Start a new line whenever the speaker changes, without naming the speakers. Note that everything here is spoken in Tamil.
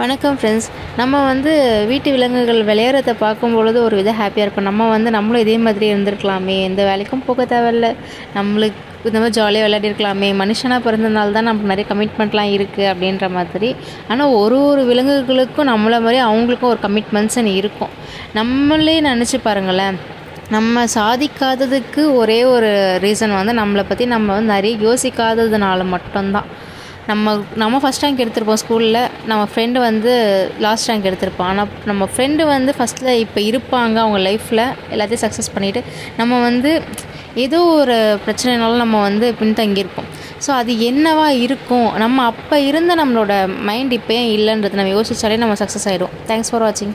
வணக்கம் ஃப்ரெண்ட்ஸ் நம்ம வந்து வீட்டு விலங்குகள் விளையாடுறத பார்க்கும் பொழுது ஒரு வித ஹாப்பியாக இருக்கும் நம்ம வந்து நம்மளும் இதே மாதிரி இருந்திருக்கலாமே. எந்த வேலைக்கும் போக தேவையில்ல. நம்மளுக்கு இந்த மாதிரி ஜாலியாக விளையாடிருக்கலாமே மனுஷனாக பிறந்தனால தான் நமக்கு நிறைய கமிட்மெண்ட்லாம் இருக்குது அப்படின்ற மாதிரி. ஆனால் ஒரு ஒரு விலங்குகளுக்கும் நம்மளை மாதிரி அவங்களுக்கும் ஒரு கமிட்மெண்ட்ஸ்னு இருக்கும். நம்மளே நினச்சி பாருங்களேன். நம்ம சாதிக்காததுக்கு ஒரே ஒரு ரீசன் வந்து நம்மளை பற்றி நம்ம வந்து நிறைய யோசிக்காததுனால மட்டும்தான். நம்ம நம்ம ஃபஸ்ட் ரேங்க் எடுத்திருப்போம் ஸ்கூலில் நம்ம ஃப்ரெண்டு வந்து லாஸ்ட் ரேங்க் எடுத்திருப்போம் ஆனால் நம்ம ஃப்ரெண்டு வந்து ஃபஸ்ட்டில் இப்போ இருப்பாங்க அவங்க லைஃப்பில் எல்லாத்தையும் சக்ஸஸ் பண்ணிவிட்டு நம்ம வந்து ஏதோ ஒரு பிரச்சனைனாலும் நம்ம வந்து பின்தங்கியிருப்போம் ஸோ அது என்னவா இருக்கும்? நம்ம அப்போ இருந்த நம்மளோட மைண்ட் இப்போ ஏன் இல்லைன்றது நம்ம யோசித்தாலே நம்ம சக்ஸஸ் ஆகிடும் தேங்க்ஸ் ஃபார் வாட்சிங்